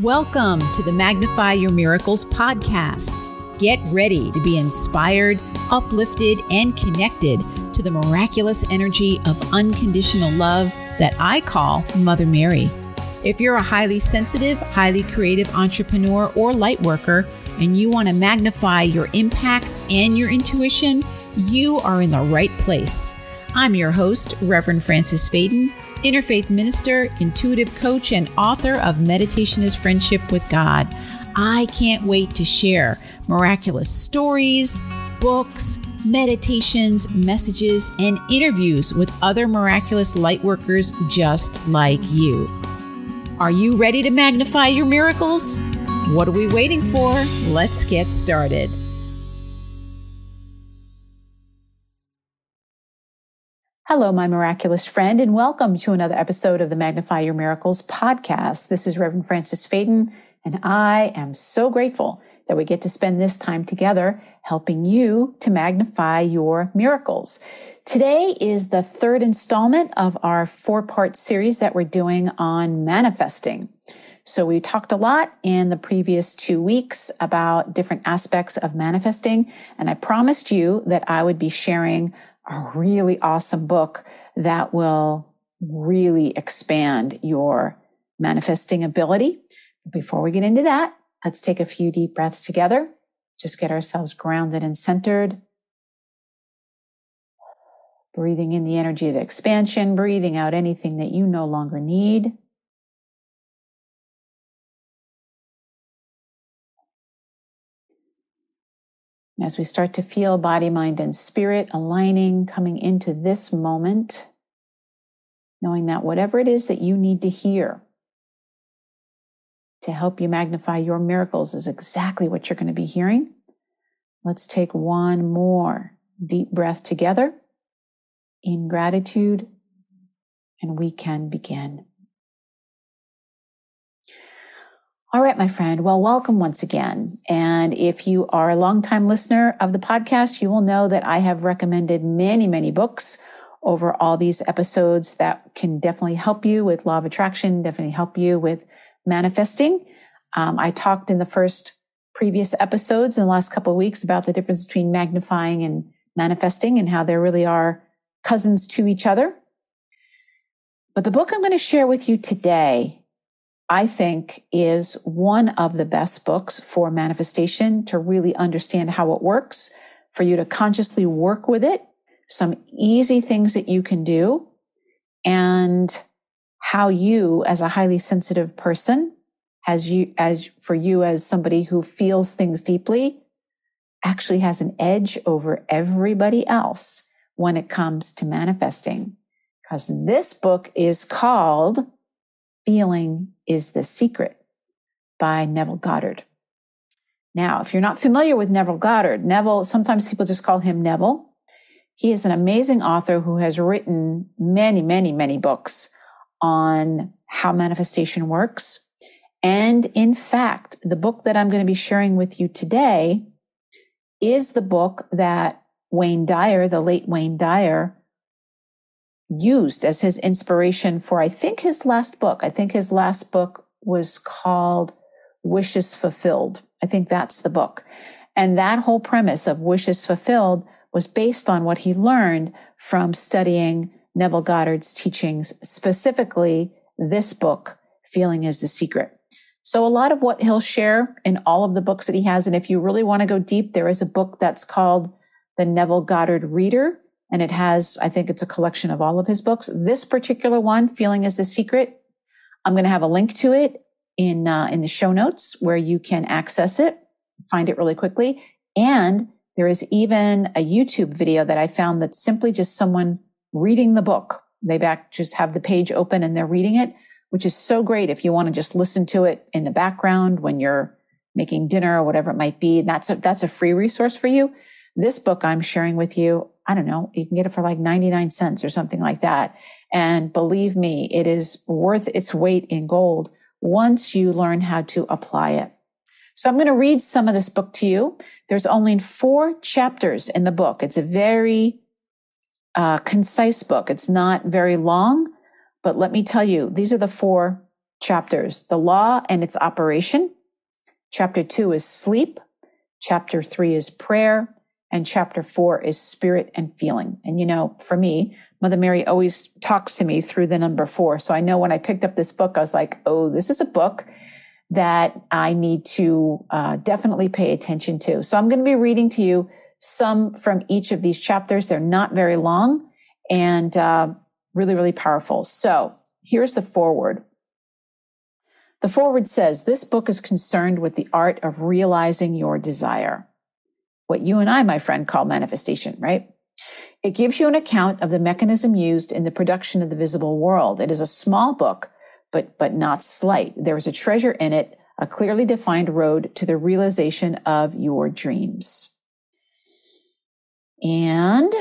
Welcome to the Magnify Your Miracles podcast. Get ready to be inspired, uplifted, and connected to the miraculous energy of unconditional love that I call Mother Mary. If you're a highly sensitive, highly creative entrepreneur or light worker, and you want to magnify your impact and your intuition, you are in the right place. I'm your host, Reverend Frances Fayden interfaith minister, intuitive coach, and author of Meditation is Friendship with God. I can't wait to share miraculous stories, books, meditations, messages, and interviews with other miraculous lightworkers just like you. Are you ready to magnify your miracles? What are we waiting for? Let's get started. Hello, my miraculous friend, and welcome to another episode of the Magnify Your Miracles podcast. This is Reverend Frances Fayden, and I am so grateful that we get to spend this time together helping you to magnify your miracles. Today is the third installment of our four part series that we're doing on manifesting. So we talked a lot in the previous two weeks about different aspects of manifesting. And I promised you that I would be sharing a really awesome book that will really expand your manifesting ability. Before we get into that, let's take a few deep breaths together. Just get ourselves grounded and centered. Breathing in the energy of expansion, breathing out anything that you no longer need. As we start to feel body, mind, and spirit aligning, coming into this moment, knowing that whatever it is that you need to hear to help you magnify your miracles is exactly what you're going to be hearing. Let's take one more deep breath together in gratitude, and we can begin. All right, my friend. Well, welcome once again. And if you are a longtime listener of the podcast, you will know that I have recommended many, many books over all these episodes that can definitely help you with law of attraction, definitely help you with manifesting. Um, I talked in the first previous episodes in the last couple of weeks about the difference between magnifying and manifesting and how they really are cousins to each other. But the book I'm going to share with you today I think is one of the best books for manifestation to really understand how it works, for you to consciously work with it, some easy things that you can do, and how you, as a highly sensitive person, as you, as for you, as somebody who feels things deeply, actually has an edge over everybody else when it comes to manifesting. Because this book is called Feeling is the Secret by Neville Goddard. Now, if you're not familiar with Neville Goddard, Neville, sometimes people just call him Neville. He is an amazing author who has written many, many, many books on how manifestation works. And in fact, the book that I'm going to be sharing with you today is the book that Wayne Dyer, the late Wayne Dyer, used as his inspiration for, I think, his last book. I think his last book was called Wishes Fulfilled. I think that's the book. And that whole premise of Wishes Fulfilled was based on what he learned from studying Neville Goddard's teachings, specifically this book, Feeling is the Secret. So a lot of what he'll share in all of the books that he has, and if you really want to go deep, there is a book that's called The Neville Goddard Reader and it has, I think it's a collection of all of his books. This particular one, Feeling is the Secret, I'm going to have a link to it in, uh, in the show notes where you can access it, find it really quickly. And there is even a YouTube video that I found that's simply just someone reading the book. They back just have the page open and they're reading it, which is so great if you want to just listen to it in the background when you're making dinner or whatever it might be. That's a, that's a free resource for you. This book I'm sharing with you, I don't know, you can get it for like 99 cents or something like that. And believe me, it is worth its weight in gold once you learn how to apply it. So I'm going to read some of this book to you. There's only four chapters in the book. It's a very uh, concise book. It's not very long, but let me tell you, these are the four chapters the law and its operation. Chapter two is sleep. Chapter three is prayer. And chapter four is spirit and feeling. And you know, for me, Mother Mary always talks to me through the number four. So I know when I picked up this book, I was like, oh, this is a book that I need to uh, definitely pay attention to. So I'm going to be reading to you some from each of these chapters. They're not very long and uh, really, really powerful. So here's the foreword. The foreword says this book is concerned with the art of realizing your desire. What you and I, my friend, call manifestation, right? It gives you an account of the mechanism used in the production of the visible world. It is a small book, but, but not slight. There is a treasure in it, a clearly defined road to the realization of your dreams. And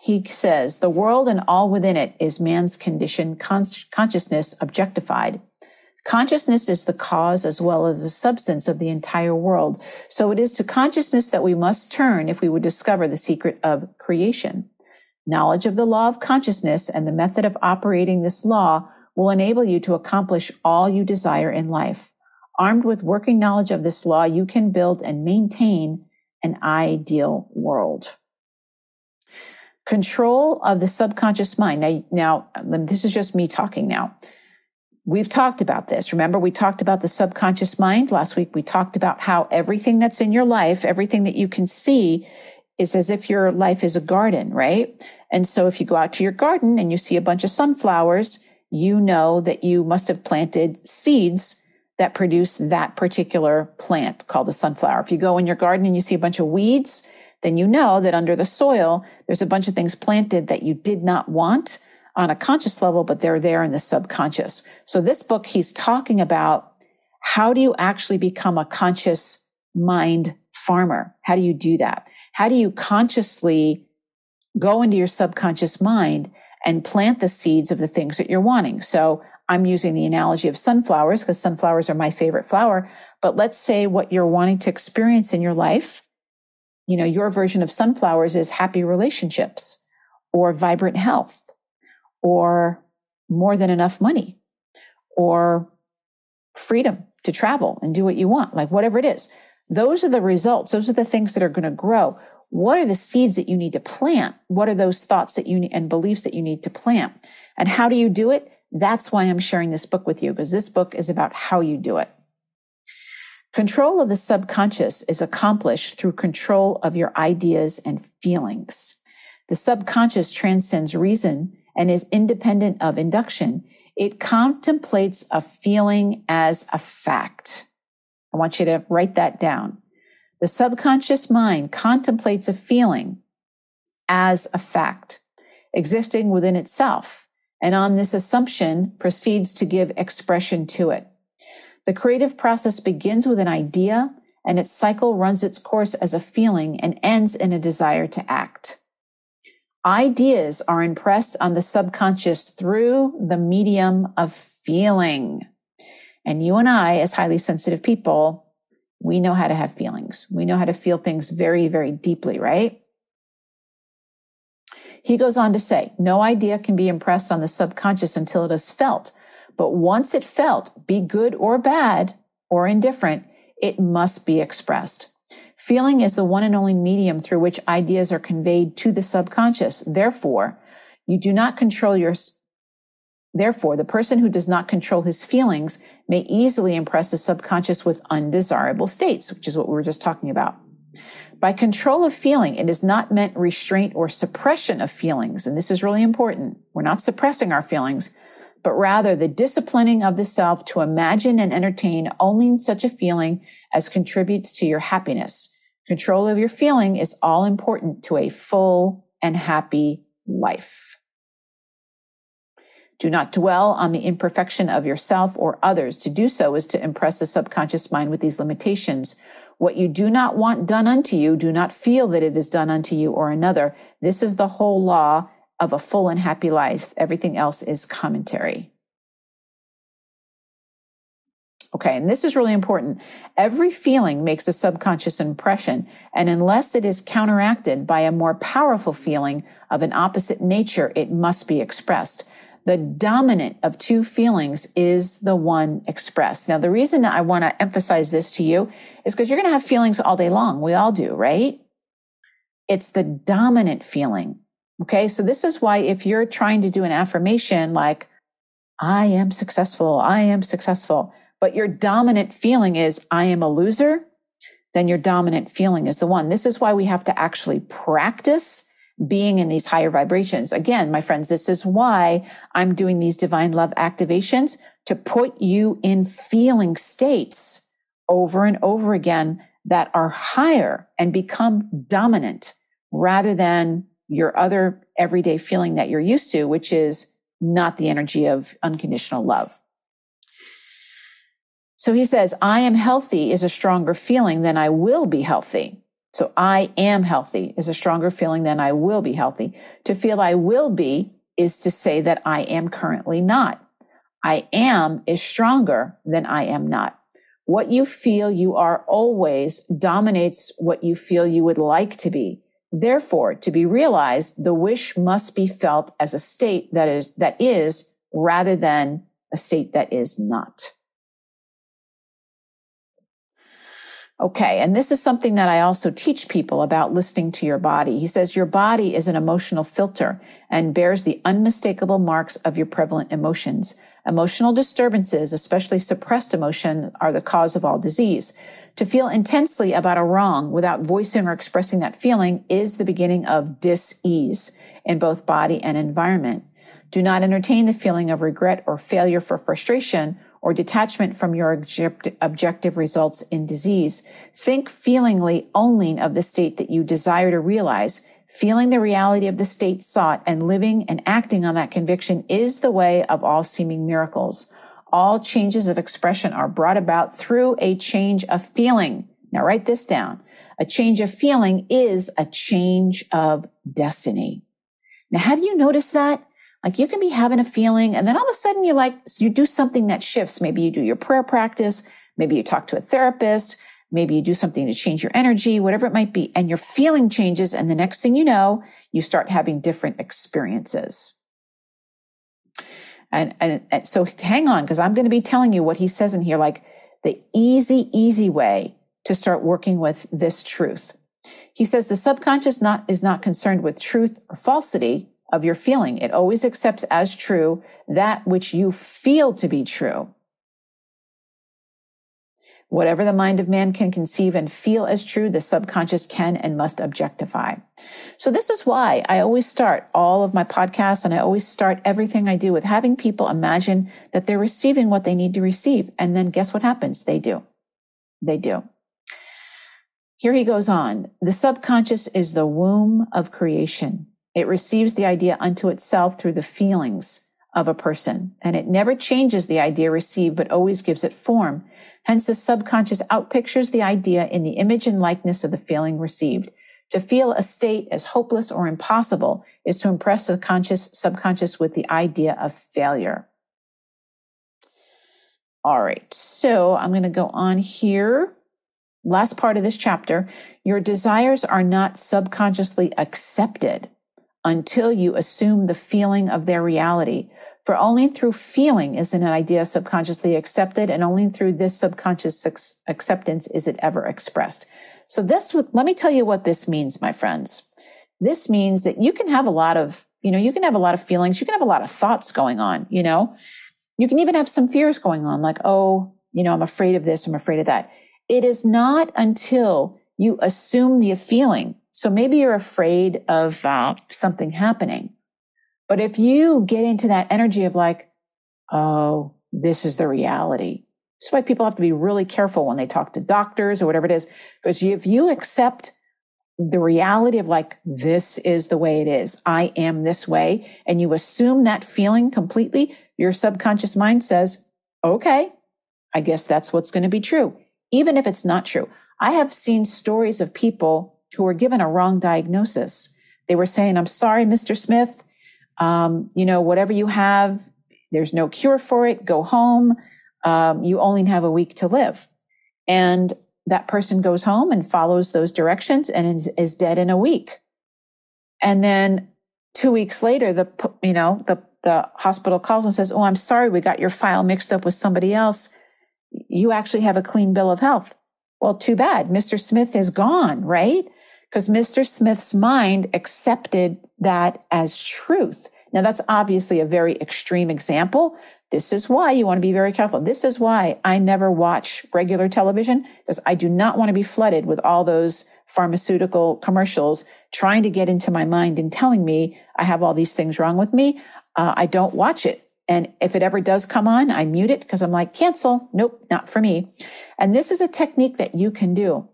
he says, the world and all within it is man's condition, con- consciousness objectified. Consciousness is the cause as well as the substance of the entire world. So it is to consciousness that we must turn if we would discover the secret of creation. Knowledge of the law of consciousness and the method of operating this law will enable you to accomplish all you desire in life. Armed with working knowledge of this law, you can build and maintain an ideal world. Control of the subconscious mind. Now, now, um, this is just me talking now. We've talked about this. Remember, we talked about the subconscious mind last week. We talked about how everything that's in your life, everything that you can see is as if your life is a garden, right? And so if you go out to your garden and you see a bunch of sunflowers, you know that you must have planted seeds that produce that particular plant called the sunflower. If you go in your garden and you see a bunch of weeds, then you know that under the soil, there's a bunch of things planted that you did not want on a conscious level, but they're there in the subconscious. So this book, he's talking about how do you actually become a conscious mind farmer? How do you do that? How do you consciously go into your subconscious mind and plant the seeds of the things that you're wanting? So I'm using the analogy of sunflowers because sunflowers are my favorite flower. But let's say what you're wanting to experience in your life you know, your version of sunflowers is happy relationships or vibrant health or more than enough money or freedom to travel and do what you want, like whatever it is. Those are the results. Those are the things that are going to grow. What are the seeds that you need to plant? What are those thoughts that you need and beliefs that you need to plant? And how do you do it? That's why I'm sharing this book with you because this book is about how you do it. Control of the subconscious is accomplished through control of your ideas and feelings. The subconscious transcends reason and is independent of induction. It contemplates a feeling as a fact. I want you to write that down. The subconscious mind contemplates a feeling as a fact, existing within itself, and on this assumption proceeds to give expression to it. The creative process begins with an idea and its cycle runs its course as a feeling and ends in a desire to act. Ideas are impressed on the subconscious through the medium of feeling. And you and I, as highly sensitive people, we know how to have feelings. We know how to feel things very, very deeply, right? He goes on to say, no idea can be impressed on the subconscious until it is felt but once it felt, be good or bad or indifferent, it must be expressed. Feeling is the one and only medium through which ideas are conveyed to the subconscious. Therefore, you do not control your, therefore, the person who does not control his feelings may easily impress the subconscious with undesirable states, which is what we were just talking about. By control of feeling, it is not meant restraint or suppression of feelings. And this is really important. We're not suppressing our feelings, but rather the disciplining of the self to imagine and entertain only such a feeling as contributes to your happiness. Control of your feeling is all important to a full and happy life. Do not dwell on the imperfection of yourself or others. To do so is to impress the subconscious mind with these limitations. What you do not want done unto you, do not feel that it is done unto you or another. This is the whole law of a full and happy life. Everything else is commentary. Okay, and this is really important. Every feeling makes a subconscious impression, and unless it is counteracted by a more powerful feeling of an opposite nature, it must be expressed. the dominant of two feelings is the one expressed. Now, the reason I want to emphasize this to you is because you're going to have feelings all day long. We all do, right? It's the dominant feeling. Okay. So this is why if you're trying to do an affirmation like, I am successful, I am successful, but your dominant feeling is, I am a loser, then your dominant feeling is the one. This is why we have to actually practice being in these higher vibrations. Again, my friends, this is why I'm doing these divine love activations to put you in feeling states over and over again that are higher and become dominant rather than your other everyday feeling that you're used to, which is not the energy of unconditional love. So he says, I am healthy is a stronger feeling than I will be healthy. So I am healthy is a stronger feeling than I will be healthy. To feel I will be is to say that I am currently not. I am is stronger than I am not. What you feel you are always dominates what you feel you would like to be. Therefore, to be realized, the wish must be felt as a state that is, that is rather than a state that is not. Okay. And this is something that I also teach people about listening to your body. He says your body is an emotional filter and bears the unmistakable marks of your prevalent emotions. Emotional disturbances, especially suppressed emotion, are the cause of all disease. To feel intensely about a wrong without voicing or expressing that feeling is the beginning of dis-ease in both body and environment. Do not entertain the feeling of regret or failure for frustration or detachment from your objective results in disease. Think feelingly only of the state that you desire to realize. Feeling the reality of the state sought and living and acting on that conviction is the way of all seeming miracles. All changes of expression are brought about through a change of feeling. Now write this down. A change of feeling is a change of destiny. Now, have you noticed that? Like you can be having a feeling and then all of a sudden you like, you do something that shifts. Maybe you do your prayer practice. Maybe you talk to a therapist. Maybe you do something to change your energy, whatever it might be. And your feeling changes. And the next thing you know, you start having different experiences. And, and, and so hang on, because I'm going to be telling you what he says in here, like the easy, easy way to start working with this truth. He says the subconscious not, is not concerned with truth or falsity of your feeling. It always accepts as true that which you feel to be true. Whatever the mind of man can conceive and feel as true, the subconscious can and must objectify. So this is why I always start all of my podcasts and I always start everything I do with having people imagine that they're receiving what they need to receive. And then guess what happens? They do. They do. Here he goes on. The subconscious is the womb of creation. It receives the idea unto itself through the feelings of a person, and it never changes the idea received, but always gives it form. Hence, the subconscious outpictures the idea in the image and likeness of the feeling received. To feel a state as hopeless or impossible is to impress the conscious subconscious with the idea of failure. All right, so I'm going to go on here. Last part of this chapter. Your desires are not subconsciously accepted until you assume the feeling of their reality. For only through feeling is an idea subconsciously accepted, and only through this subconscious acceptance is it ever expressed. So this, let me tell you what this means, my friends. This means that you can have a lot of, you know, you can have a lot of feelings, you can have a lot of thoughts going on, you know, you can even have some fears going on, like, oh, you know, I'm afraid of this, I'm afraid of that. It is not until you assume the feeling so maybe you're afraid of uh, something happening. But if you get into that energy of like, oh, this is the reality. That's why people have to be really careful when they talk to doctors or whatever it is. Because if you accept the reality of like, this is the way it is, I am this way, and you assume that feeling completely, your subconscious mind says, okay, I guess that's what's going to be true, even if it's not true. I have seen stories of people who were given a wrong diagnosis. They were saying, I'm sorry, Mr. Smith. Um, you know, whatever you have, there's no cure for it. Go home. Um, you only have a week to live. And that person goes home and follows those directions and is, is dead in a week. And then two weeks later, the, you know, the the hospital calls and says, Oh, I'm sorry, we got your file mixed up with somebody else. You actually have a clean bill of health. Well, too bad. Mr. Smith is gone, right? Because Mr. Smith's mind accepted that as truth. Now, that's obviously a very extreme example. This is why you want to be very careful. This is why I never watch regular television because I do not want to be flooded with all those pharmaceutical commercials trying to get into my mind and telling me I have all these things wrong with me. Uh, I don't watch it. And if it ever does come on, I mute it because I'm like, cancel. Nope, not for me. And this is a technique that you can do.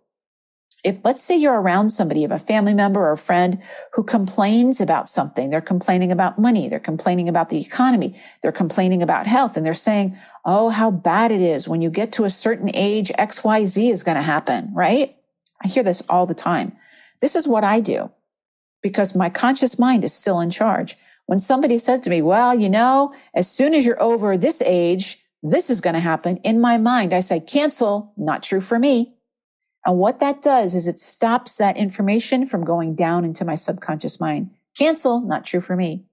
If let's say you're around somebody, have a family member or a friend who complains about something, they're complaining about money, they're complaining about the economy, they're complaining about health, and they're saying, Oh, how bad it is when you get to a certain age, XYZ is going to happen, right? I hear this all the time. This is what I do because my conscious mind is still in charge. When somebody says to me, well, you know, as soon as you're over this age, this is going to happen. In my mind, I say, cancel, not true for me. And what that does is it stops that information from going down into my subconscious mind. Cancel, not true for me.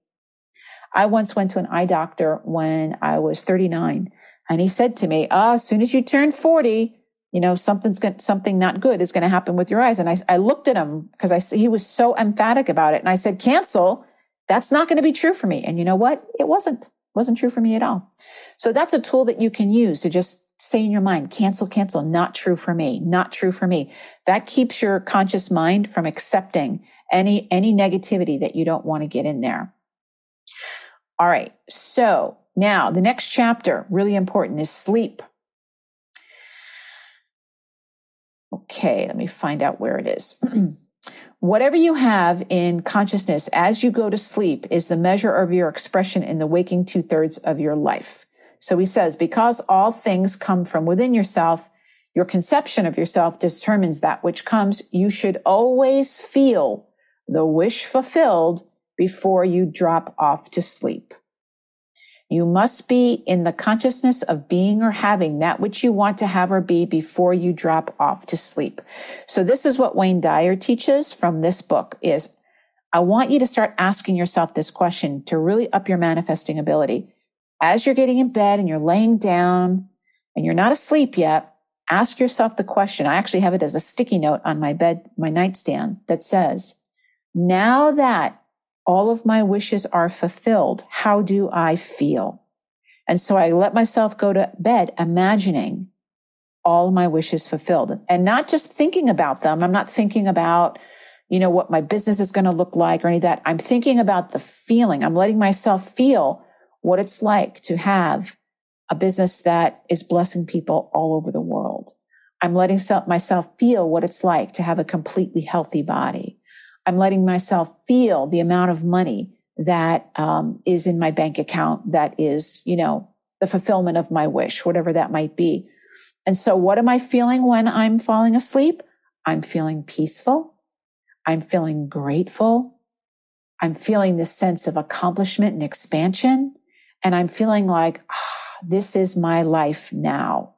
I once went to an eye doctor when I was 39 and he said to me, oh, as soon as you turn 40, you know, something's going something not good is going to happen with your eyes. And I, I looked at him because I he was so emphatic about it. And I said, cancel. That's not going to be true for me. And you know what? It wasn't. Wasn't true for me at all. So that's a tool that you can use to just say in your mind, cancel, cancel, not true for me, not true for me. That keeps your conscious mind from accepting any, any negativity that you don't want to get in there. All right. So now the next chapter, really important, is sleep. Okay, let me find out where it is. Whatever you have in consciousness as you go to sleep is the measure of your expression in the waking two thirds of your life. So he says, because all things come from within yourself, your conception of yourself determines that which comes. You should always feel the wish fulfilled before you drop off to sleep. You must be in the consciousness of being or having that which you want to have or be before you drop off to sleep. So this is what Wayne Dyer teaches from this book is I want you to start asking yourself this question to really up your manifesting ability. As you're getting in bed and you're laying down and you're not asleep yet, ask yourself the question. I actually have it as a sticky note on my bed, my nightstand that says, now that all of my wishes are fulfilled. How do I feel? And so I let myself go to bed imagining all my wishes fulfilled and not just thinking about them. I'm not thinking about, you know, what my business is going to look like or any of that. I'm thinking about the feeling. I'm letting myself feel what it's like to have a business that is blessing people all over the world. I'm letting myself feel what it's like to have a completely healthy body. I'm letting myself feel the amount of money that um, is in my bank account that is, you know, the fulfillment of my wish, whatever that might be. And so what am I feeling when I'm falling asleep? I'm feeling peaceful. I'm feeling grateful. I'm feeling this sense of accomplishment and expansion. And I'm feeling like, ah, this is my life now.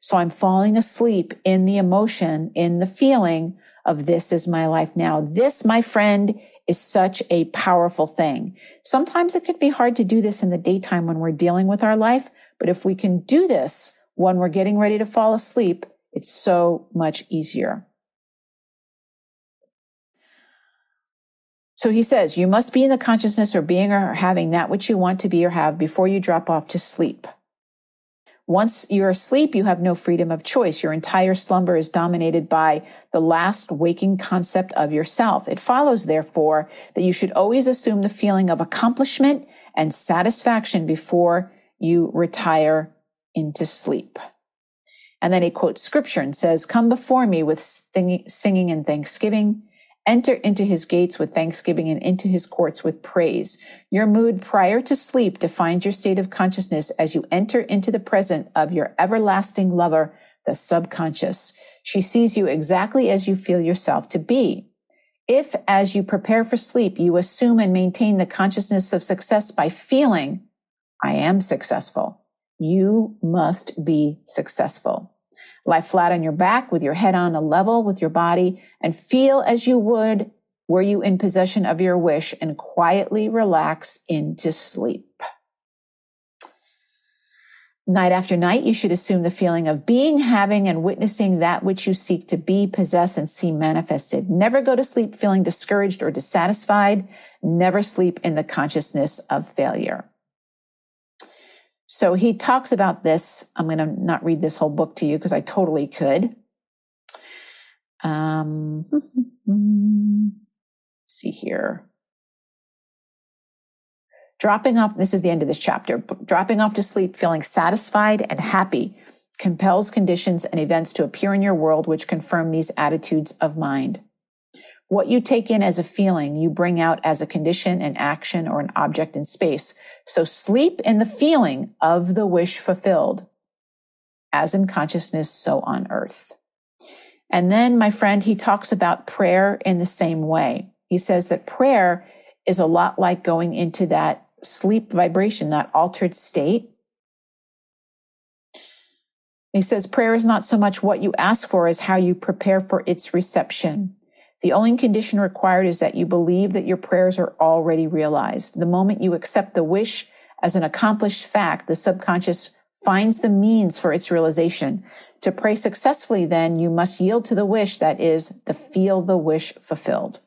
So I'm falling asleep in the emotion, in the feeling of this is my life now. This, my friend, is such a powerful thing. Sometimes it could be hard to do this in the daytime when we're dealing with our life, but if we can do this when we're getting ready to fall asleep, it's so much easier. So he says, you must be in the consciousness or being or having that which you want to be or have before you drop off to sleep. Once you're asleep, you have no freedom of choice. Your entire slumber is dominated by the last waking concept of yourself. It follows, therefore, that you should always assume the feeling of accomplishment and satisfaction before you retire into sleep. And then he quotes scripture and says, Come before me with singing and thanksgiving Enter into his gates with thanksgiving and into his courts with praise. Your mood prior to sleep defines your state of consciousness as you enter into the present of your everlasting lover, the subconscious. She sees you exactly as you feel yourself to be. If, as you prepare for sleep, you assume and maintain the consciousness of success by feeling, I am successful, you must be successful. Lie flat on your back with your head on a level with your body and feel as you would were you in possession of your wish and quietly relax into sleep. Night after night, you should assume the feeling of being, having, and witnessing that which you seek to be, possess, and see manifested. Never go to sleep feeling discouraged or dissatisfied. Never sleep in the consciousness of failure. So he talks about this. I'm going to not read this whole book to you because I totally could. Um, see here dropping off, this is the end of this chapter, dropping off to sleep feeling satisfied and happy compels conditions and events to appear in your world which confirm these attitudes of mind. What you take in as a feeling, you bring out as a condition, an action, or an object in space. So sleep in the feeling of the wish fulfilled, as in consciousness, so on earth. And then, my friend, he talks about prayer in the same way. He says that prayer is a lot like going into that sleep vibration, that altered state. He says prayer is not so much what you ask for as how you prepare for its reception. The only condition required is that you believe that your prayers are already realized. The moment you accept the wish as an accomplished fact, the subconscious finds the means for its realization. To pray successfully, then, you must yield to the wish that is the feel the wish fulfilled.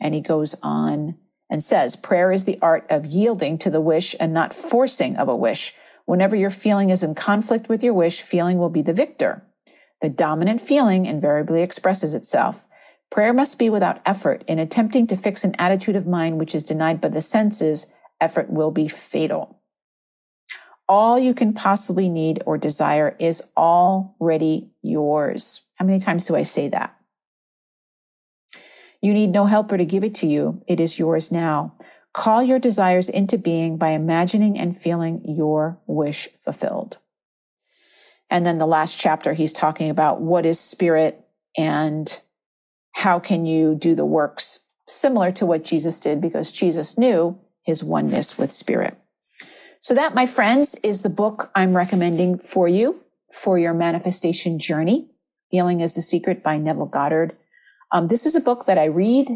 And he goes on and says prayer is the art of yielding to the wish and not forcing of a wish. Whenever your feeling is in conflict with your wish, feeling will be the victor. The dominant feeling invariably expresses itself. Prayer must be without effort. In attempting to fix an attitude of mind which is denied by the senses, effort will be fatal. All you can possibly need or desire is already yours. How many times do I say that? You need no helper to give it to you. It is yours now. Call your desires into being by imagining and feeling your wish fulfilled. And then the last chapter, he's talking about what is spirit and how can you do the works similar to what Jesus did because Jesus knew his oneness with spirit. So that, my friends, is the book I'm recommending for you for your manifestation journey. Feeling is the Secret by Neville Goddard. Um, this is a book that I read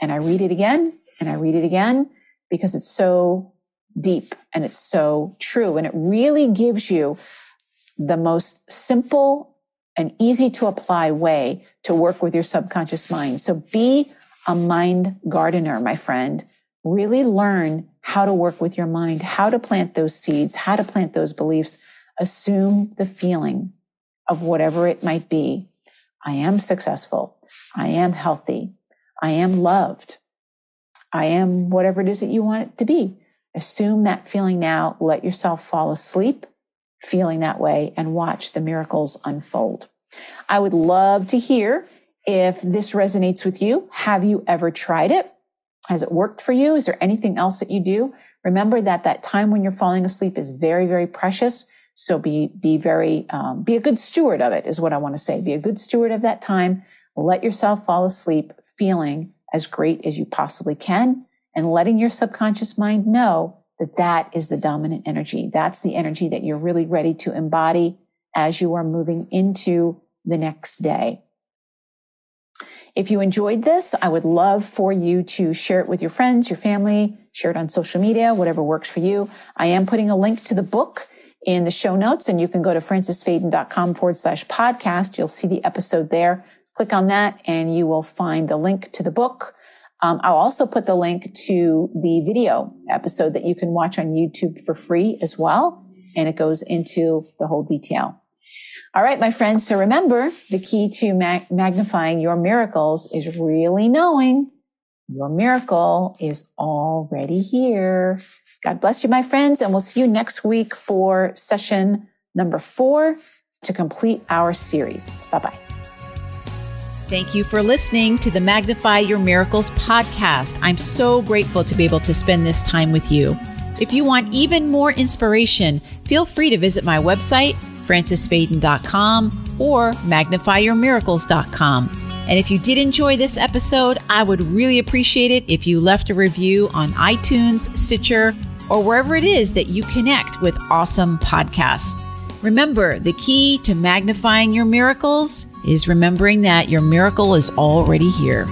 and I read it again and I read it again because it's so deep and it's so true. And it really gives you the most simple and easy to apply way to work with your subconscious mind. So be a mind gardener, my friend. Really learn how to work with your mind, how to plant those seeds, how to plant those beliefs. Assume the feeling of whatever it might be I am successful. I am healthy. I am loved. I am whatever it is that you want it to be. Assume that feeling now. Let yourself fall asleep feeling that way and watch the miracles unfold. I would love to hear if this resonates with you. Have you ever tried it? Has it worked for you? Is there anything else that you do? Remember that that time when you're falling asleep is very, very precious. So be, be very, um, be a good steward of it is what I want to say. Be a good steward of that time. Let yourself fall asleep feeling as great as you possibly can and letting your subconscious mind know that that is the dominant energy. That's the energy that you're really ready to embody as you are moving into the next day. If you enjoyed this, I would love for you to share it with your friends, your family, share it on social media, whatever works for you. I am putting a link to the book in the show notes and you can go to francesfayden.com forward slash podcast. You'll see the episode there. Click on that and you will find the link to the book. Um, I'll also put the link to the video episode that you can watch on YouTube for free as well. And it goes into the whole detail. All right, my friends. So remember the key to mag- magnifying your miracles is really knowing your miracle is already here. God bless you, my friends, and we'll see you next week for session number four to complete our series. Bye bye. Thank you for listening to the Magnify Your Miracles podcast. I'm so grateful to be able to spend this time with you. If you want even more inspiration, feel free to visit my website, francesfayden.com or magnifyyourmiracles.com. And if you did enjoy this episode, I would really appreciate it if you left a review on iTunes, Stitcher, or wherever it is that you connect with awesome podcasts. Remember, the key to magnifying your miracles is remembering that your miracle is already here.